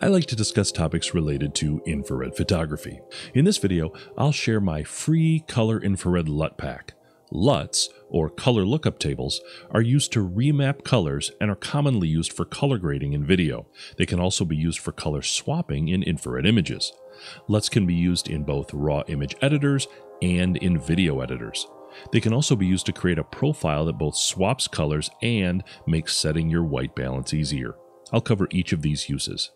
I like to discuss topics related to infrared photography. In this video, I'll share my free color infrared LUT pack. LUTs, or color lookup tables, are used to remap colors and are commonly used for color grading in video. They can also be used for color swapping in infrared images. LUTs can be used in both raw image editors and in video editors. They can also be used to create a profile that both swaps colors and makes setting your white balance easier. I'll cover each of these uses.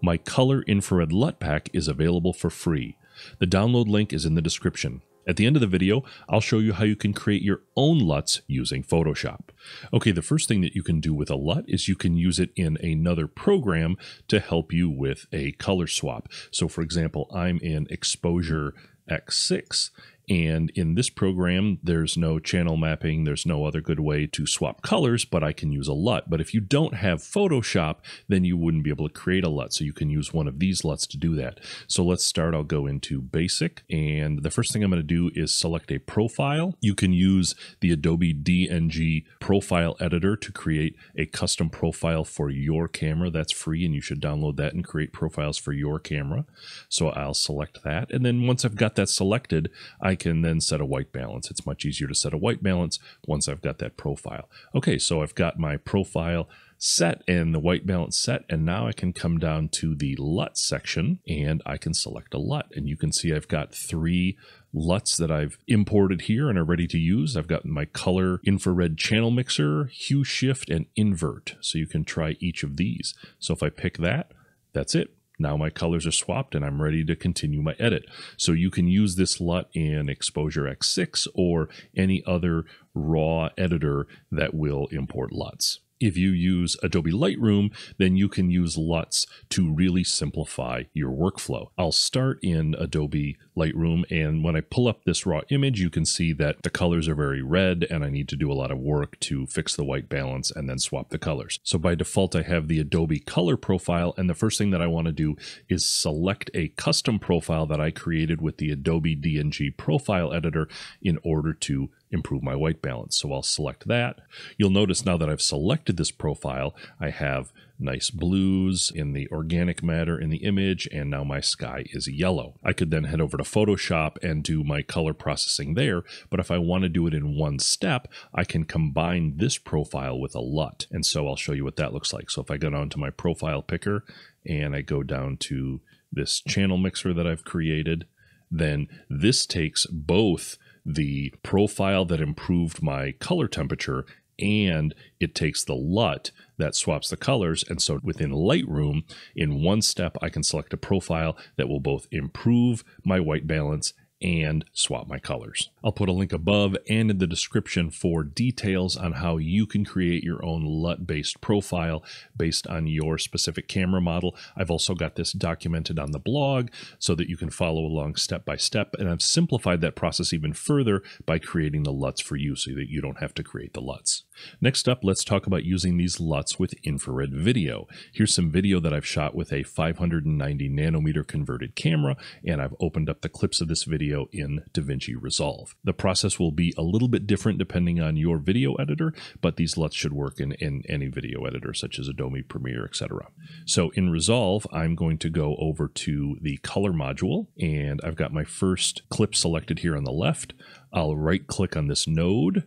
My Color Infrared LUT pack is available for free. The download link is in the description. At the end of the video, I'll show you how you can create your own LUTs using Photoshop. Okay, the first thing that you can do with a LUT is you can use it in another program to help you with a color swap. So for example, I'm in Exposure X6 and in this program, there's no channel mapping, there's no other good way to swap colors, but I can use a LUT. But if you don't have Photoshop, then you wouldn't be able to create a LUT. So you can use one of these LUTs to do that. So let's start. I'll go into Basic. And the first thing I'm going to do is select a profile. You can use the Adobe DNG profile editor to create a custom profile for your camera. That's free and you should download that and create profiles for your camera. So I'll select that. And then once I've got that selected, I I can then set a white balance. It's much easier to set a white balance once I've got that profile. Okay, so I've got my profile set and the white balance set and now I can come down to the LUT section and I can select a LUT and you can see I've got three LUTs that I've imported here and are ready to use. I've got my color infrared channel mixer, hue shift, and invert. So you can try each of these. So if I pick that, that's it. Now my colors are swapped and I'm ready to continue my edit. So you can use this LUT in Exposure X6 or any other raw editor that will import LUTs if you use Adobe Lightroom, then you can use LUTs to really simplify your workflow. I'll start in Adobe Lightroom, and when I pull up this raw image, you can see that the colors are very red, and I need to do a lot of work to fix the white balance and then swap the colors. So by default, I have the Adobe Color profile, and the first thing that I want to do is select a custom profile that I created with the Adobe DNG profile editor in order to improve my white balance. So I'll select that. You'll notice now that I've selected this profile, I have nice blues in the organic matter in the image, and now my sky is yellow. I could then head over to Photoshop and do my color processing there, but if I want to do it in one step, I can combine this profile with a LUT. And so I'll show you what that looks like. So if I go down to my profile picker and I go down to this channel mixer that I've created, then this takes both the profile that improved my color temperature and it takes the LUT that swaps the colors. And so within Lightroom, in one step, I can select a profile that will both improve my white balance and swap my colors. I'll put a link above and in the description for details on how you can create your own LUT based profile based on your specific camera model. I've also got this documented on the blog so that you can follow along step by step. And I've simplified that process even further by creating the LUTs for you so that you don't have to create the LUTs. Next up, let's talk about using these LUTs with infrared video. Here's some video that I've shot with a 590 nanometer converted camera, and I've opened up the clips of this video in DaVinci Resolve. The process will be a little bit different depending on your video editor, but these LUTs should work in, in any video editor such as Adobe Premiere, etc. So in Resolve, I'm going to go over to the color module, and I've got my first clip selected here on the left. I'll right click on this node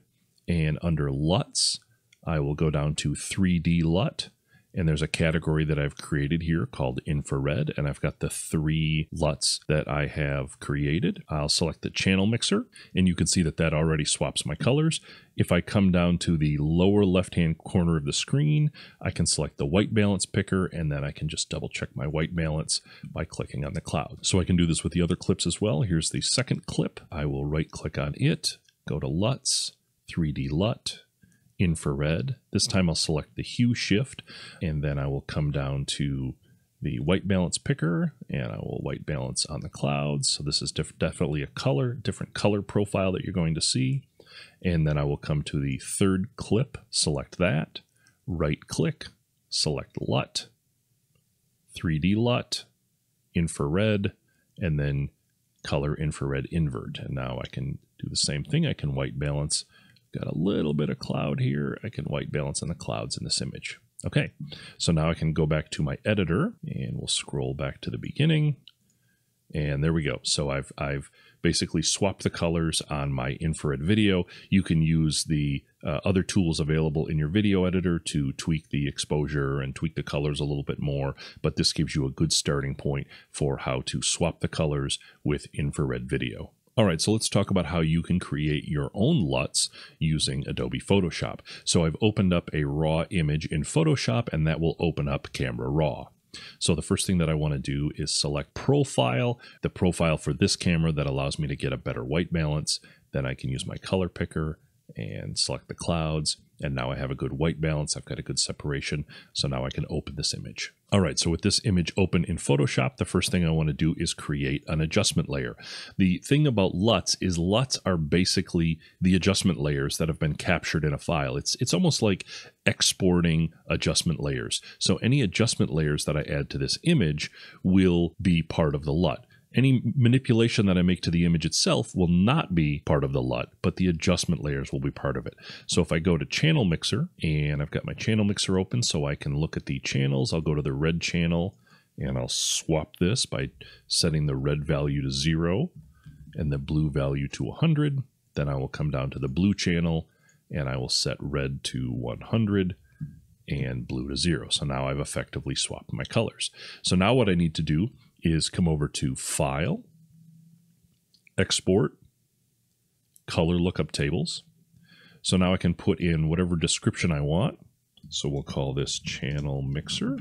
and under LUTs, I will go down to 3D LUT. And there's a category that I've created here called infrared. And I've got the three LUTs that I have created. I'll select the channel mixer and you can see that that already swaps my colors. If I come down to the lower left-hand corner of the screen, I can select the white balance picker and then I can just double check my white balance by clicking on the cloud. So I can do this with the other clips as well. Here's the second clip. I will right click on it, go to LUTs, 3D LUT, infrared. This time I'll select the hue shift and then I will come down to the white balance picker and I will white balance on the clouds. So this is definitely a color, different color profile that you're going to see. And then I will come to the third clip, select that, right click, select LUT, 3D LUT, infrared, and then color infrared invert. And now I can do the same thing. I can white balance Got a little bit of cloud here. I can white balance on the clouds in this image. Okay, so now I can go back to my editor and we'll scroll back to the beginning. And there we go. So I've, I've basically swapped the colors on my infrared video. You can use the uh, other tools available in your video editor to tweak the exposure and tweak the colors a little bit more, but this gives you a good starting point for how to swap the colors with infrared video. All right, so let's talk about how you can create your own LUTs using Adobe Photoshop. So I've opened up a raw image in Photoshop and that will open up Camera Raw. So the first thing that I want to do is select profile, the profile for this camera that allows me to get a better white balance. Then I can use my color picker and select the clouds. And now I have a good white balance. I've got a good separation. So now I can open this image. All right, so with this image open in Photoshop, the first thing I want to do is create an adjustment layer. The thing about LUTs is LUTs are basically the adjustment layers that have been captured in a file. It's, it's almost like exporting adjustment layers. So any adjustment layers that I add to this image will be part of the LUT. Any manipulation that I make to the image itself will not be part of the LUT, but the adjustment layers will be part of it. So if I go to Channel Mixer, and I've got my Channel Mixer open so I can look at the channels, I'll go to the red channel, and I'll swap this by setting the red value to 0 and the blue value to 100. Then I will come down to the blue channel, and I will set red to 100 and blue to 0. So now I've effectively swapped my colors. So now what I need to do is come over to File, Export, Color Lookup Tables. So now I can put in whatever description I want. So we'll call this Channel Mixer.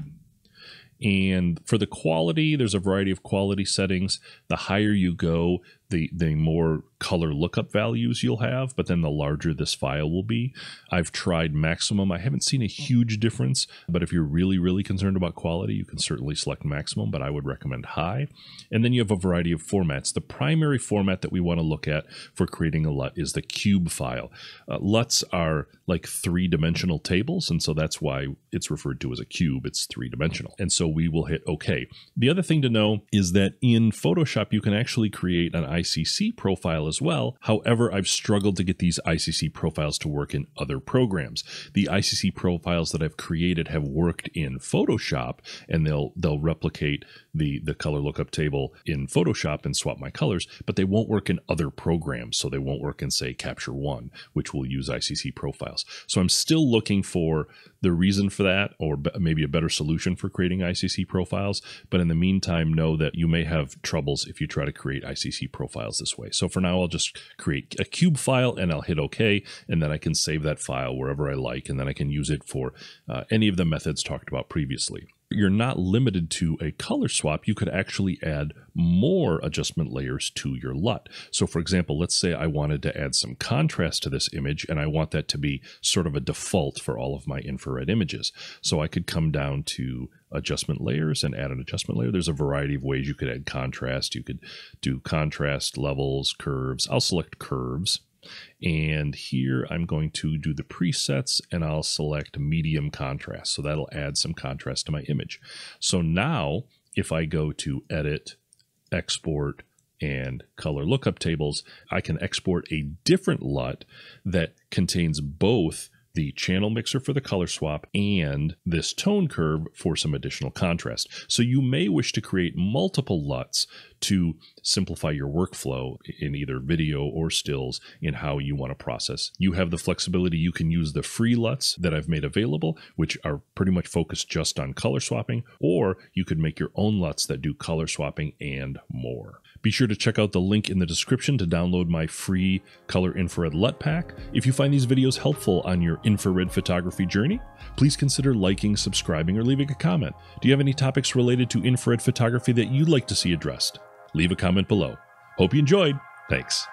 And for the quality, there's a variety of quality settings. The higher you go, the the more color lookup values you'll have, but then the larger this file will be. I've tried maximum. I haven't seen a huge difference, but if you're really, really concerned about quality, you can certainly select maximum, but I would recommend high. And then you have a variety of formats. The primary format that we want to look at for creating a LUT is the cube file. Uh, LUTs are like three dimensional tables, and so that's why it's referred to as a cube. It's three dimensional. And so we will hit OK. The other thing to know is that in Photoshop, you can actually create an ICC profile as well. However, I've struggled to get these ICC profiles to work in other programs. The ICC profiles that I've created have worked in Photoshop and they'll they'll replicate the the color lookup table in Photoshop and swap my colors, but they won't work in other programs. So they won't work in say Capture One, which will use ICC profiles. So I'm still looking for the reason for that or maybe a better solution for creating ICC profiles. But in the meantime, know that you may have troubles if you try to create ICC profiles this way. So for now, I'll just create a cube file and I'll hit OK, and then I can save that file wherever I like, and then I can use it for uh, any of the methods talked about previously you're not limited to a color swap. You could actually add more adjustment layers to your LUT. So for example, let's say I wanted to add some contrast to this image and I want that to be sort of a default for all of my infrared images. So I could come down to adjustment layers and add an adjustment layer. There's a variety of ways you could add contrast. You could do contrast levels, curves. I'll select curves and here I'm going to do the presets and I'll select medium contrast. So that'll add some contrast to my image. So now if I go to edit, export, and color lookup tables, I can export a different LUT that contains both the channel mixer for the color swap, and this tone curve for some additional contrast. So you may wish to create multiple LUTs to simplify your workflow in either video or stills in how you want to process. You have the flexibility. You can use the free LUTs that I've made available, which are pretty much focused just on color swapping, or you could make your own LUTs that do color swapping and more. Be sure to check out the link in the description to download my free color infrared LUT pack. If you find these videos helpful on your infrared photography journey, please consider liking, subscribing, or leaving a comment. Do you have any topics related to infrared photography that you'd like to see addressed? Leave a comment below. Hope you enjoyed. Thanks.